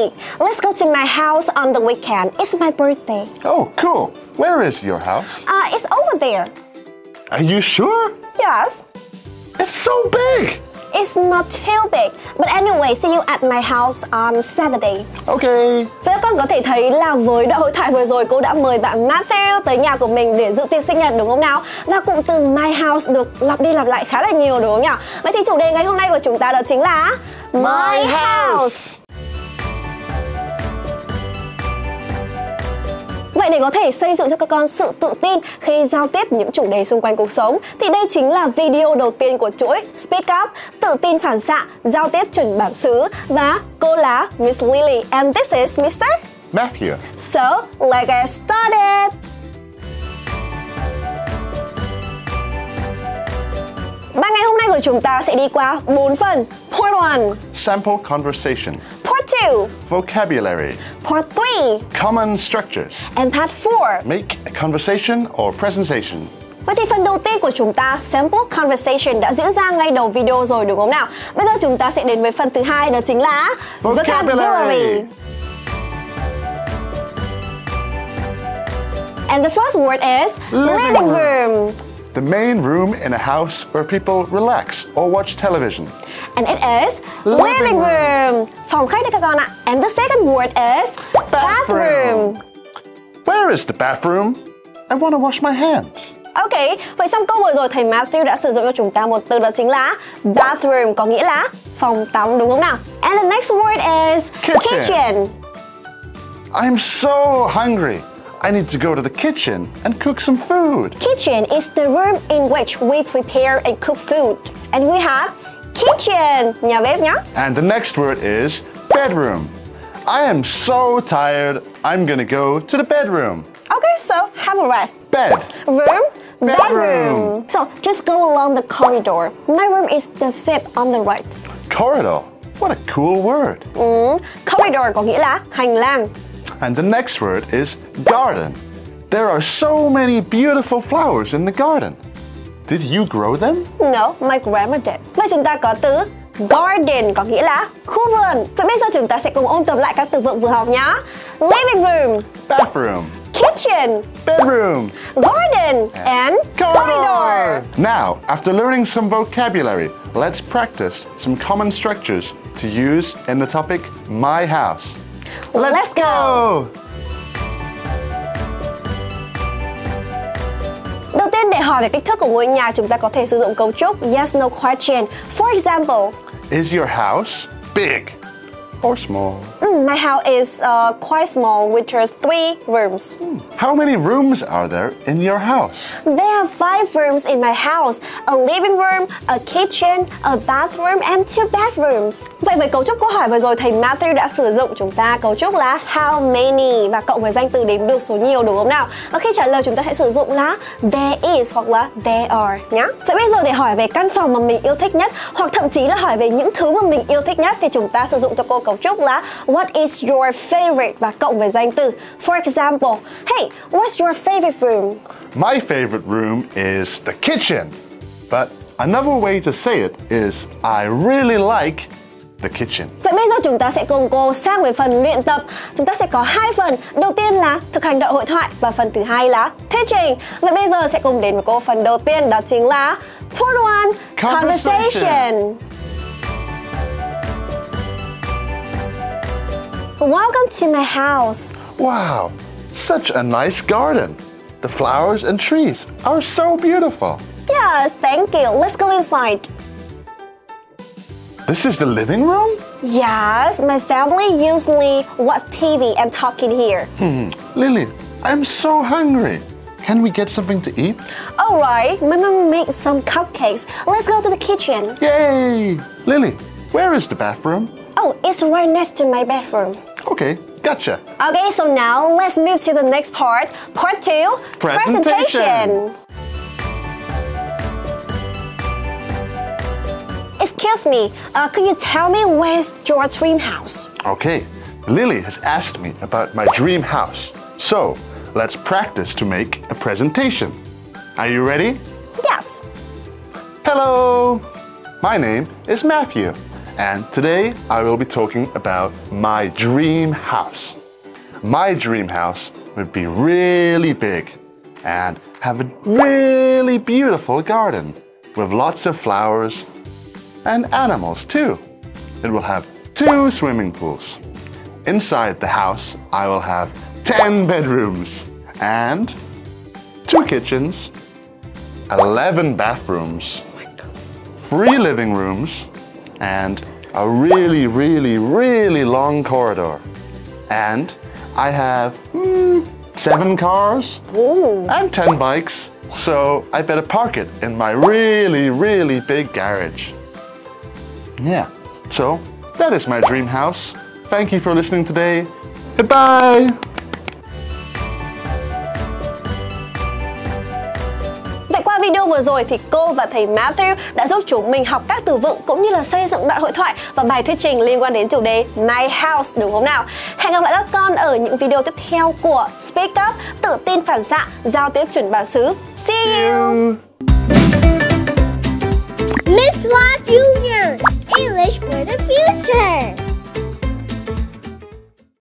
Hey, let's go to my house on the weekend. It's my birthday. Oh, cool. Where is your house? Uh, it's over there. Are you sure? Yes. It's so big. It's not too big. But anyway, see you at my house on Saturday. Okay. Và các con có thể thấy là với đoạn hội thoại vừa rồi cô đã mời bạn Matthew tới nhà của mình để dự tiệc sinh nhật đúng không nào? Và cụm từ my house được lặp đi lặp lại khá là nhiều đúng không nhỉ? Vậy thì chủ đề ngày hôm nay của chúng ta đó chính là My house. Vậy để có thể xây dựng cho các con sự tự tin khi giao tiếp những chủ đề xung quanh cuộc sống thì đây chính là video đầu tiên của chuỗi Speak Up, tự tin phản xạ, giao tiếp chuẩn bản xứ và cô là Miss Lily and this is Mr. Matthew. So, let's get started! Bài ngày hôm nay của chúng ta sẽ đi qua 4 phần. Part 1, Sample conversation. Part 2, Vocabulary. Part 3, Common structures. and Part 4. Make a conversation or presentation. Vậy thì phần đầu tiên của chúng ta, Sample Conversation đã diễn ra ngay đầu video rồi đúng không nào? Bây giờ chúng ta sẽ đến với phần thứ hai đó chính là Vocabulary. And the first word is Living living room. The main room in a house where people relax or watch television. And it is Living living room. Phòng khách đấy các con ạ. And the second word is bathroom. Where is the bathroom? I want to wash my hands. Ok, vậy trong câu vừa rồi thầy Matthew đã sử dụng cho chúng ta một từ đó chính là bathroom có nghĩa là phòng tắm đúng không nào? And the next word is Kitchen. kitchen. I'm so hungry. I need to go to the kitchen and cook some food. Kitchen is the room in which we prepare and cook food. And we have kitchen, nhà bếp nhá. And the next word is bedroom. I am so tired. I'm gonna go to the bedroom. Okay, so have a rest. Bed. Room, bedroom. Bedroom. So just go along the corridor. My room is the fifth on the right. Corridor. What a cool word. Ừ, corridor có nghĩa là hành lang. And the next word is garden. There are so many beautiful flowers in the garden. Did you grow them? No, my grandma did. Và chúng ta có từ garden có nghĩa là khu vườn. Vậy bây giờ chúng ta sẽ cùng ôn tập lại các từ vựng vừa học nhá. Living room, Bathroom. kitchen, Bedroom. garden, and corridor. Now, after learning some vocabulary, let's practice some common structures to use in the topic My House. Let's go. Đầu tiên để hỏi về kích thước của ngôi nhà chúng ta có thể sử dụng cấu trúc yes no question. For example, Is your house big or small? mm, my house is uh, quite small with just three rooms. How many rooms are there in your house? There are five rooms in my house: a living room, a kitchen, a bathroom, and two bedrooms. Vậy với cấu trúc câu hỏi vừa rồi thầy Matthew đã sử dụng chúng ta cấu trúc là how many và cộng với danh từ đếm được số nhiều đúng không nào? Và khi trả lời chúng ta sẽ sử dụng là there is hoặc là there are nhá. Vậy bây giờ để hỏi về căn phòng mà mình yêu thích nhất hoặc thậm chí là hỏi về những thứ mà mình yêu thích nhất thì chúng ta sử dụng cho cô cấu trúc là what is your favorite và cộng với danh từ. For example, hey, what's your favorite room? My favorite room is the kitchen. But another way to say it is I really like the kitchen. Vậy bây giờ chúng ta sẽ cùng cô sang với phần luyện tập. Chúng ta sẽ có hai phần. Đầu tiên là thực hành đoạn hội thoại và phần thứ hai là teaching. Vậy bây giờ sẽ cùng đến với cô phần đầu tiên đó chính là part one Conversation. conversation. Welcome to my house. Wow, such a nice garden. The flowers and trees are so beautiful. Yeah, thank you. Let's go inside. This is the living room? Yes, my family usually watch TV and talk in here. Hmm, Lily, I'm so hungry. Can we get something to eat? All right, my mom made some cupcakes. Let's go to the kitchen. Yay! Lily, where is the bathroom? Oh, it's right next to my bedroom. Okay, gotcha. Okay, so now let's move to the next part. Part two, Presentation. Excuse me, uh, could you tell me where's your dream house? Okay, Lily has asked me about my dream house. So, let's practice to make a presentation. Are you ready? Yes. Hello! My name is Matthew, And today I will be talking about my dream house. My dream house would be really big and have a really beautiful garden with lots of flowers and animals too. It will have two swimming pools. Inside the house, I will have 10 bedrooms and two kitchens, 11 bathrooms, three living rooms, and a really, really, really long corridor. And I have mm, seven cars Ooh. and 10 bikes, so I better park it in my really, really big garage. Yeah, so that is my dream house. Thank you for listening today. Goodbye! video vừa rồi thì cô và thầy Matthew đã giúp chúng mình học các từ vựng cũng như là xây dựng đoạn hội thoại và bài thuyết trình liên quan đến chủ đề My House đúng không nào? Hẹn gặp lại các con ở những video tiếp theo của Speak Up, tự tin phản xạ, giao tiếp chuẩn bản xứ. See you! Miss Law Junior, English for the future.